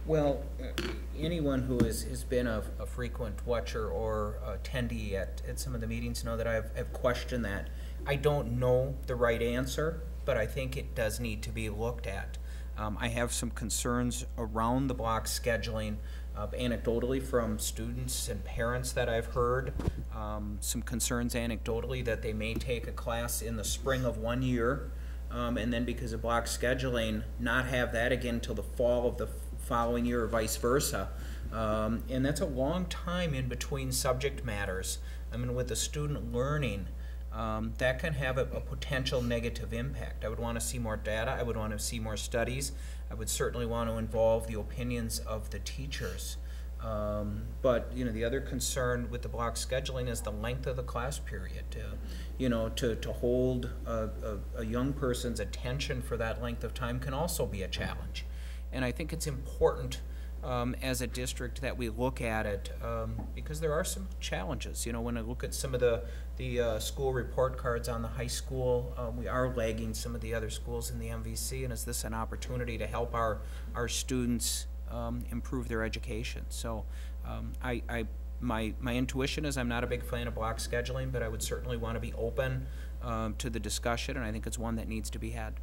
Well, uh, anyone who has, has been a, a frequent watcher or attendee at, at some of the meetings know that I've, have questioned that. I don't know the right answer, but I think it does need to be looked at. Um, I have some concerns around the block scheduling, uh, anecdotally from students and parents that I've heard. Um, some concerns anecdotally that they may take a class in the spring of one year, um, and then because of block scheduling, not have that again until the fall of the following year or vice versa. Um, and that's a long time in between subject matters. I mean, with the student learning, um, that can have a, a potential negative impact. I would want to see more data. I would want to see more studies. I would certainly want to involve the opinions of the teachers. Um, but you know, the other concern with the block scheduling is the length of the class period. Uh, you know, to, to hold a, a, a young person's attention for that length of time can also be a challenge. And I think it's important um, as a district that we look at it um, because there are some challenges. You know, when I look at some of the the uh, school report cards on the high school, um, we are lagging some of the other schools in the MVC, and is this an opportunity to help our our students um, improve their education? So, um, I, I my my intuition is I'm not a big fan of block scheduling, but I would certainly want to be open um, to the discussion, and I think it's one that needs to be had.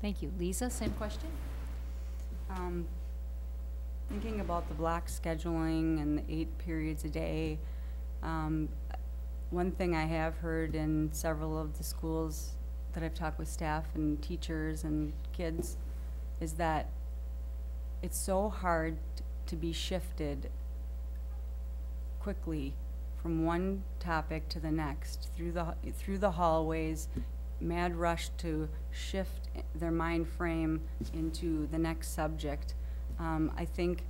Thank you. Lisa, same question?
Um, thinking about the block scheduling and the eight periods a day, um, one thing I have heard in several of the schools that I've talked with staff and teachers and kids is that it's so hard to be shifted quickly from one topic to the next through the through the hallways mad rush to shift their mind frame into the next subject um, i think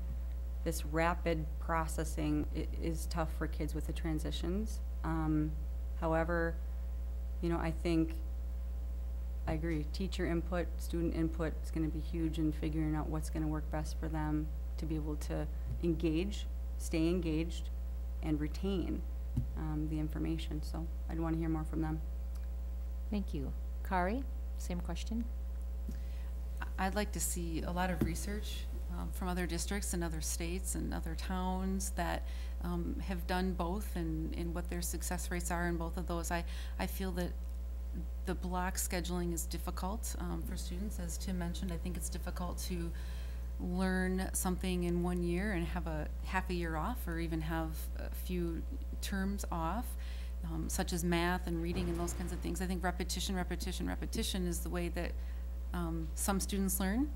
this rapid processing is tough for kids with the transitions um, however you know i think I agree. Teacher input, student input is going to be huge in figuring out what's going to work best for them to be able to engage, stay engaged, and retain um, the information. So I'd want to hear more from them.
Thank you. Kari, same question?
I'd like to see a lot of research um, from other districts and other states and other towns that um, have done both and, and what their success rates are in both of those. I, I feel that the block scheduling is difficult um, for students. As Tim mentioned, I think it's difficult to learn something in one year and have a half a year off or even have a few terms off, um, such as math and reading and those kinds of things. I think repetition, repetition, repetition is the way that um, some students learn.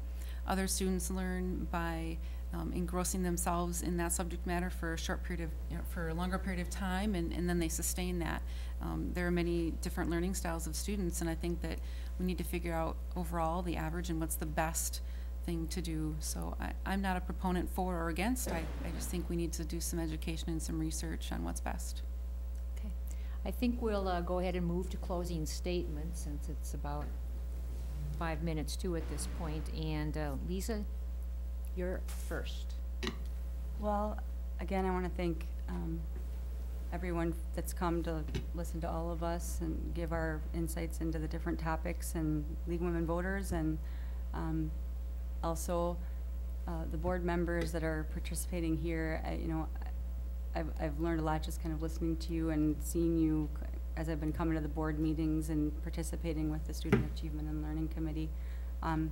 Other students learn by um, engrossing themselves in that subject matter for a short period of, you know, for a longer period of time, and, and then they sustain that. Um, there are many different learning styles of students, and I think that we need to figure out overall the average and what's the best thing to do. So I, I'm not a proponent for or against. I, I just think we need to do some education and some research on what's best.
Okay. I think we'll uh, go ahead and move to closing statements since it's about five minutes too at this point. And uh, Lisa, you're first.
Well, again, I want to thank um, everyone that's come to listen to all of us and give our insights into the different topics and League Women Voters and um, also uh, the board members that are participating here. I- You know, I've, I've learned a lot just kind of listening to you and seeing you as I've been coming to the board meetings and participating with the Student Achievement and Learning Committee. Um,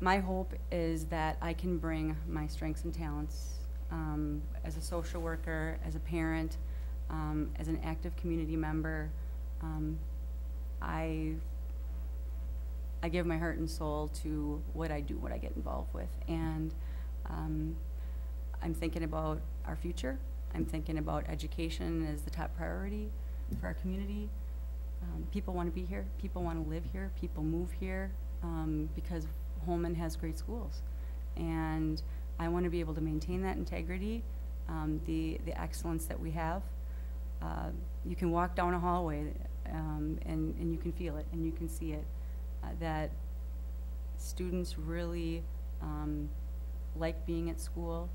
my hope is that I can bring my strengths and talents um, as a social worker, as a parent, um, as an active community member. Um, I I give my heart and soul to what I do, what I get involved with, and um, I'm thinking about our future. I'm thinking about education as the top priority for our community. Um, people want to be here. People want to live here. People move here um, because Holmen has great schools, and I want to be able to maintain that integrity, um, the the excellence that we have. Uh, you can walk down a hallway, um, and and you can feel it, and you can see it. Uh, that students really um, like being at school.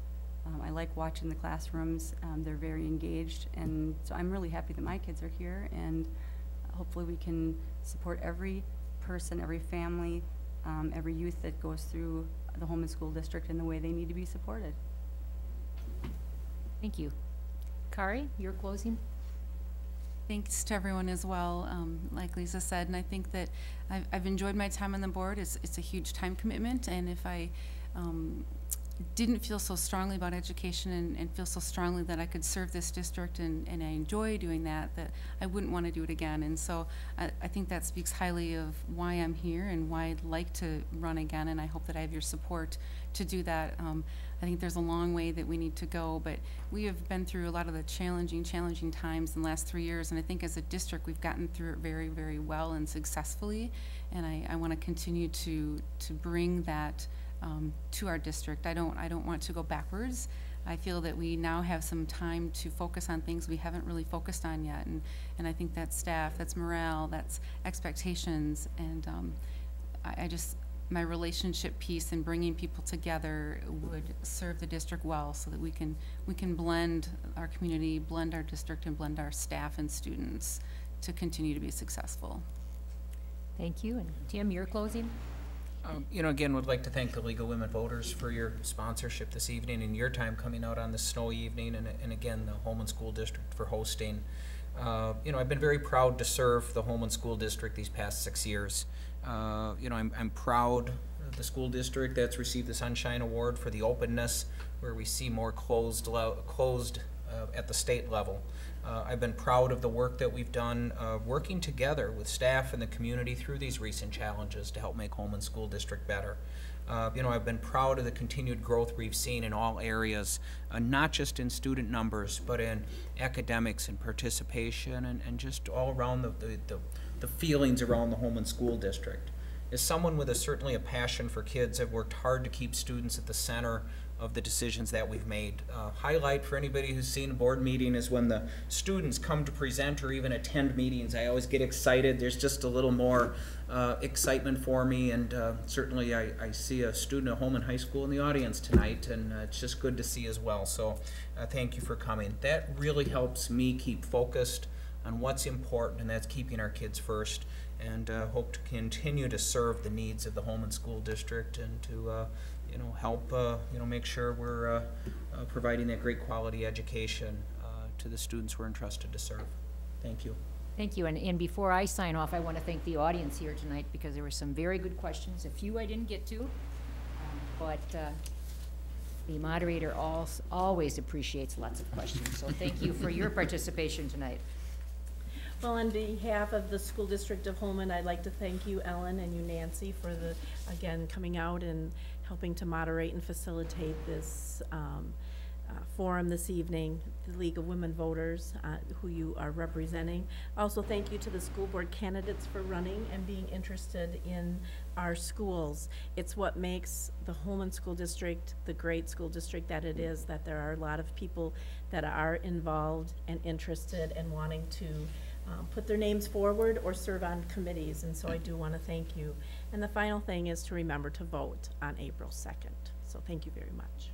Um, I like watching the classrooms. Um, they're very engaged, and so I'm really happy that my kids are here. And hopefully, we can support every person, every family, um, every youth that goes through the Holmen School District in the way they need to be supported.
Thank you. Kari, your closing?
Thanks to everyone as well, um, like Lisa said, and I think that I've, I've enjoyed my time on the board. It's, it's a huge time commitment, and if I, um, didn't feel so strongly about education and, and feel so strongly that I could serve this district and, and I enjoy doing that, that I wouldn't want to do it again. And so I, I think that speaks highly of why I'm here and why I'd like to run again, and I hope that I have your support to do that. Um, I think there's a long way that we need to go, but we have been through a lot of the challenging, challenging times in the last three years, and I think as a district, we've gotten through it very, very well and successfully. And I, I want to continue to, to bring that um, to our district. I don't, I don't want to go backwards. I feel that we now have some time to focus on things we haven't really focused on yet, and, and I think that's staff, that's morale, that's expectations, and um, I, I just, my relationship piece and bringing people together would serve the district well, so that we can, we can blend our community, blend our district, and blend our staff and students to continue to be successful.
Thank you. And Tim, you're closing?
Um, You know, again, would like to thank the League of Women Voters for your sponsorship this evening and your time coming out on this snowy evening, and, and again, the Holmen School District for hosting. Uh, You know, I've been very proud to serve the Holmen School District these past six years. Uh, You know, I'm, I'm proud of the school district that's received the Sunshine Award for the openness, where we see more closed, lo- closed uh, at the state level. Uh, I've been proud of the work that we've done, uh, working together with staff and the community through these recent challenges to help make Holmen School District better. Uh, you know, I've been proud of the continued growth we've seen in all areas, uh, not just in student numbers, but in academics and participation and, and just all around the, the, the, the feelings around the Holmen School District. As someone with a, certainly a passion for kids, I've worked hard to keep students at the center of the decisions that we've made. Uh, highlight for anybody who's seen a board meeting is when the students come to present or even attend meetings. I always get excited. There's just a little more uh, excitement for me, and uh, certainly I, I see a student at Holmen High School in the audience tonight, and uh, it's just good to see as well. So uh, thank you for coming. That really helps me keep focused on what's important, and that's keeping our kids first. And uh, hope to continue to serve the needs of the Holmen School District and to you know, help, uh, you know, make sure we're, uh, uh, providing that great quality education, uh, to the students we're entrusted to serve. Thank you.
Thank you. And, and before I sign off, I want to thank the audience here tonight because there were some very good questions, a few I didn't get to. um, But uh, the moderator als- always appreciates lots of questions. So thank you for your participation tonight.
Well, on behalf of the School District of Holmen, I'd like to thank you, Ellen, and you, Nancy, for the, again, coming out and helping to moderate and facilitate this um, uh, forum this evening, the League of Women Voters, uh, who you are representing. Also, thank you to the school board candidates for running and being interested in our schools. It's what makes the Holmen School District the great school district that it is, that there are a lot of people that are involved and interested and wanting to um, put their names forward or serve on committees, and so I do want to thank you. And the final thing is to remember to vote on April 2nd. So thank you very much.